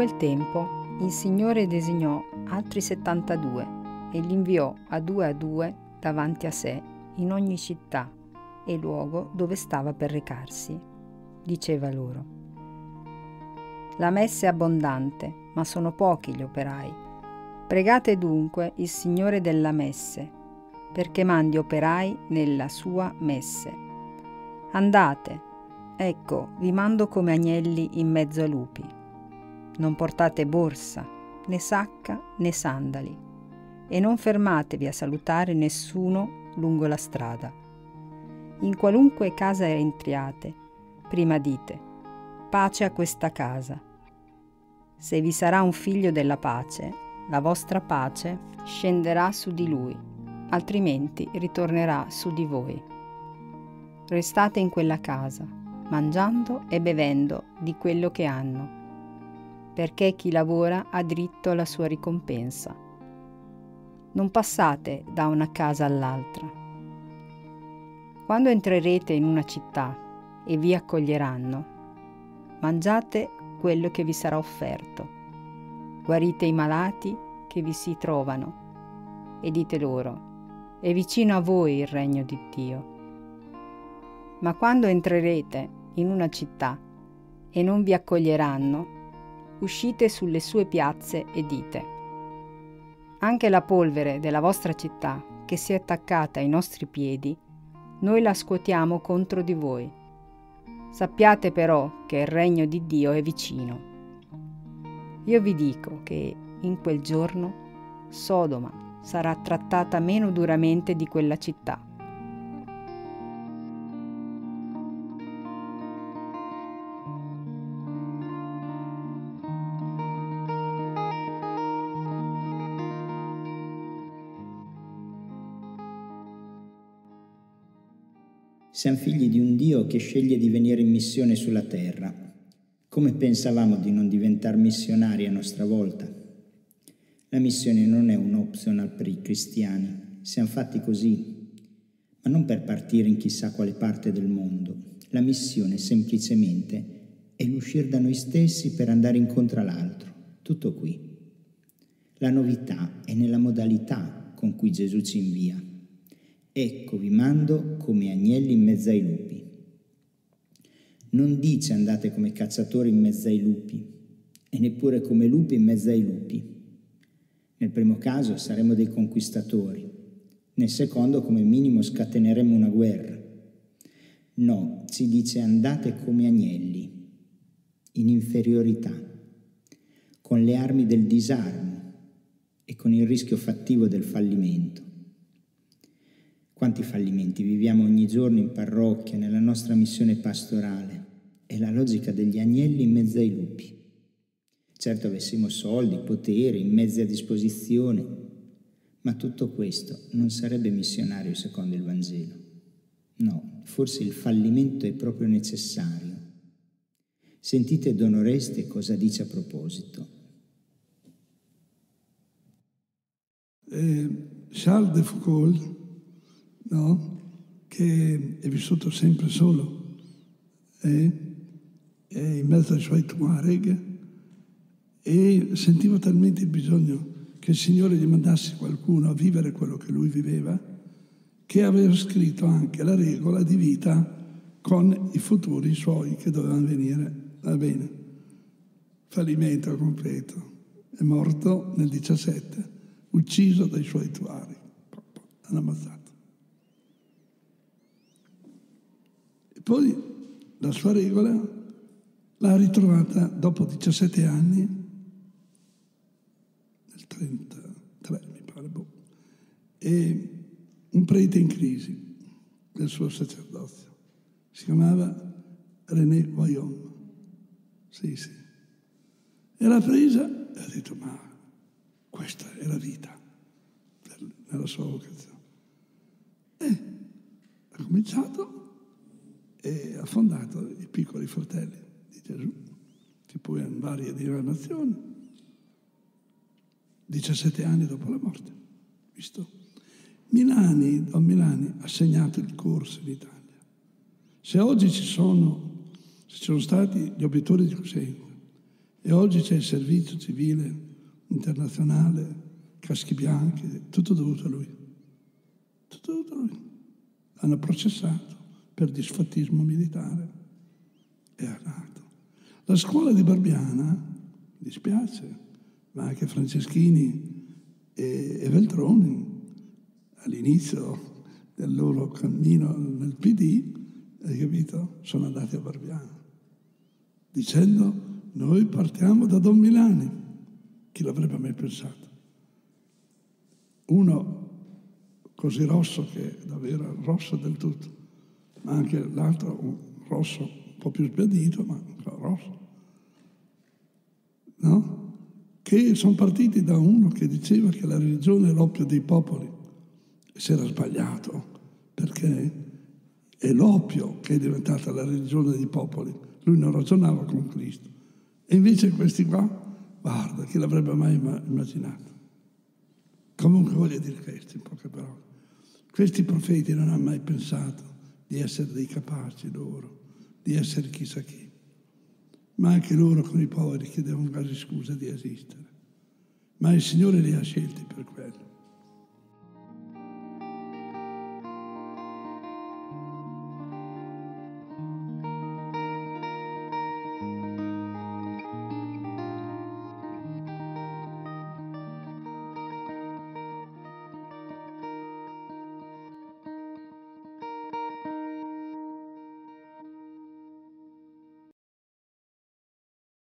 quel tempo il Signore designò altri 72 e li inviò a due a due davanti a sé in ogni città e luogo dove stava per recarsi. Diceva loro, La messa è abbondante, ma sono pochi gli operai. Pregate dunque il Signore della messe, perché mandi operai nella sua messe. Andate, ecco, vi mando come agnelli in mezzo ai lupi. Non portate borsa, né sacca, né sandali, e non fermatevi a salutare nessuno lungo la strada. In qualunque casa entriate, prima dite, pace a questa casa. Se vi sarà un figlio della pace, la vostra pace scenderà su di lui, altrimenti ritornerà su di voi. Restate in quella casa, mangiando e bevendo di quello che hanno perché chi lavora ha diritto alla sua ricompensa. Non passate da una casa all'altra. Quando entrerete in una città e vi accoglieranno, mangiate quello che vi sarà offerto, guarite i malati che vi si trovano e dite loro, è vicino a voi il regno di Dio. Ma quando entrerete in una città e non vi accoglieranno, uscite sulle sue piazze e dite, anche la polvere della vostra città che si è attaccata ai nostri piedi, noi la scuotiamo contro di voi. Sappiate però che il regno di Dio è vicino. Io vi dico che in quel giorno Sodoma sarà trattata meno duramente di quella città. Siamo figli di un Dio che sceglie di venire in missione sulla terra. Come pensavamo di non diventare missionari a nostra volta? La missione non è un optional per i cristiani, siamo fatti così, ma non per partire in chissà quale parte del mondo. La missione semplicemente è l'uscire da noi stessi per andare incontro all'altro. Tutto qui. La novità è nella modalità con cui Gesù ci invia. Ecco vi mando come agnelli in mezzo ai lupi. Non dice andate come cacciatori in mezzo ai lupi e neppure come lupi in mezzo ai lupi. Nel primo caso saremo dei conquistatori, nel secondo come minimo scateneremo una guerra. No, ci dice andate come agnelli, in inferiorità, con le armi del disarmo e con il rischio fattivo del fallimento. Quanti fallimenti viviamo ogni giorno in parrocchia, nella nostra missione pastorale. È la logica degli agnelli in mezzo ai lupi. Certo avessimo soldi, potere, mezzi a disposizione, ma tutto questo non sarebbe missionario secondo il Vangelo. No, forse il fallimento è proprio necessario. Sentite Don Oreste cosa dice a proposito. Eh, Charles de Foucault no? che è vissuto sempre solo, eh? In mezzo ai suoi tuareg, e sentiva talmente il bisogno che il Signore gli mandasse qualcuno a vivere quello che lui viveva, che aveva scritto anche la regola di vita con i futuri suoi che dovevano venire. Va bene, fallimento completo. È morto nel 17, ucciso dai suoi tuari. Hanno ammazzato. Poi la sua regola l'ha ritrovata dopo 17 anni, nel 33 mi pare, boh, e un prete in crisi del suo sacerdozio. Si chiamava René Voyon. Sì, sì. E l'ha presa e ha detto, ma questa è la vita nella sua vocazione. E ha cominciato e ha fondato i piccoli fratelli di Gesù, che poi hanno varie diramazioni, 17 anni dopo la morte, visto? Milani, Don Milani ha segnato il corso in Italia. Se oggi ci sono, se ci sono stati gli obiettori di coscienza E oggi c'è il servizio civile internazionale, caschi bianchi, tutto dovuto a lui. Tutto dovuto a lui. L'hanno processato per disfattismo militare e ha nato. La scuola di Barbiana, mi dispiace, ma anche Franceschini e, e Veltroni all'inizio del loro cammino nel PD, hai capito? Sono andati a Barbiana, dicendo noi partiamo da Don Milani. Chi l'avrebbe mai pensato? Uno così rosso che davvero rosso del tutto, ma anche l'altro un rosso un po' più sbiadito, ma rosso. No? Che sono partiti da uno che diceva che la religione è l'oppio dei popoli. E si era sbagliato, perché è l'oppio che è diventata la religione dei popoli. Lui non ragionava con Cristo. E invece questi qua, guarda, chi l'avrebbe mai immaginato? Comunque voglio dire questo in poche parole. Questi profeti non hanno mai pensato di essere dei capaci loro, di essere chissà chi. Ma anche loro con i poveri chiedevano quasi scusa di esistere. Ma il Signore li ha scelti per quello.